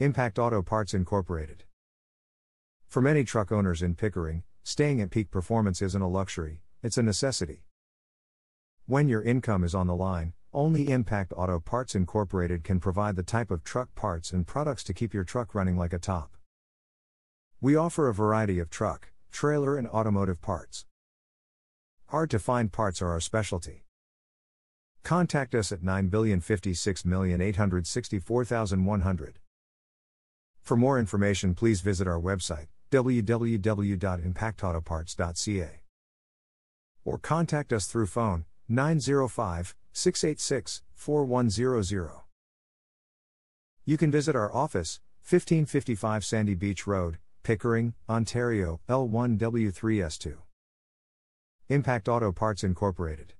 Impact Auto Parts Incorporated. For many truck owners in Pickering, staying at peak performance isn't a luxury, it's a necessity. When your income is on the line, only Impact Auto Parts Incorporated can provide the type of truck parts and products to keep your truck running like a top. We offer a variety of truck, trailer, and automotive parts. Hard to find parts are our specialty. Contact us at 9056864,100. For more information, please visit our website www.impactautoparts.ca or contact us through phone 905 686 4100. You can visit our office, 1555 Sandy Beach Road, Pickering, Ontario, L1W3S2. Impact Auto Parts Incorporated.